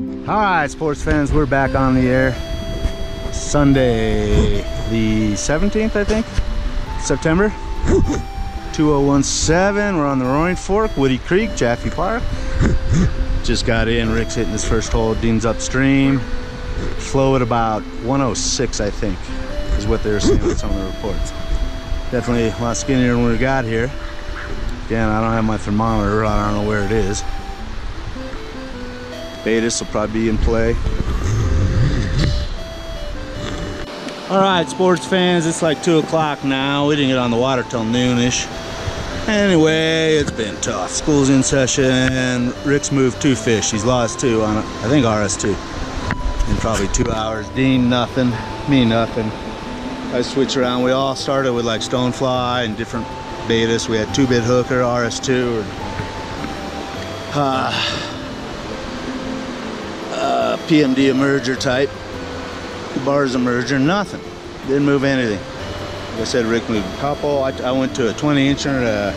All right, sports fans, we're back on the air. Sunday, the 17th, I think, September. 2017, we're on the Roaring Fork, Woody Creek, Jaffe Park. Just got in, Rick's hitting his first hole, Dean's upstream. Flow at about 106, I think, is what they were saying on some of the reports. Definitely a lot skinnier than we got here. Again, I don't have my thermometer, I don't know where it is. Baetis will probably be in play. All right, sports fans, it's like two o'clock now. We didn't get on the water till noonish. Anyway, it's been tough. School's in session. Rick's moved two fish. He's lost two on, I think RS2 in probably two hours. Dean, nothing. Me, nothing. I switch around. We all started with like stonefly and different Baetis. We had two-bit hooker, RS2. Or, uh, uh, PMD emerger type. Barr's emerger, nothing. Didn't move anything. Like I said, Rick moved a couple. I, I went to a 20 inch and a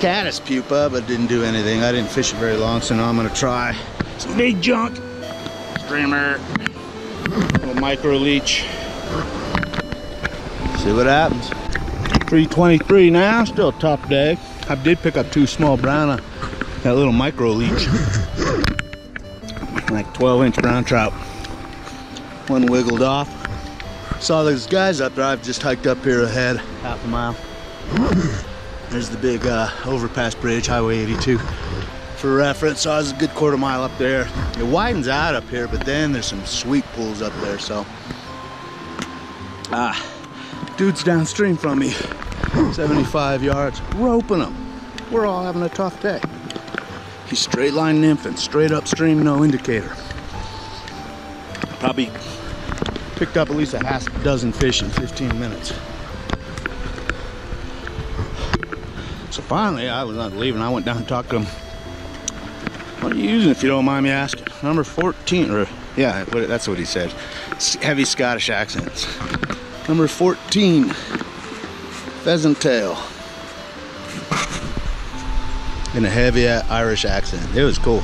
caddis pupa, but didn't do anything. I didn't fish it very long, so now I'm gonna try some big junk. Streamer, little micro leech. See what happens. 323 now, still top day. I did pick up two small brown, uh, that little micro leech like 12 inch brown trout. One wiggled off. Saw those guys up there. I've just hiked up here ahead, half a mile. There's the big uh, overpass bridge, Highway 82. For reference, so I was a good quarter mile up there. It widens out up here, but then there's some sweet pools up there, so. Ah, dude's downstream from me, 75 yards, roping them. We're all having a tough day. He's straight line nymphing, straight upstream, no indicator. Probably picked up at least a half dozen fish in 15 minutes. So finally, I was not leaving. I went down and talked to him. What are you using, if you don't mind me asking? Number 14, or yeah, that's what he said. Heavy Scottish accents. Number 14, pheasant tail in a heavy Irish accent. It was cool.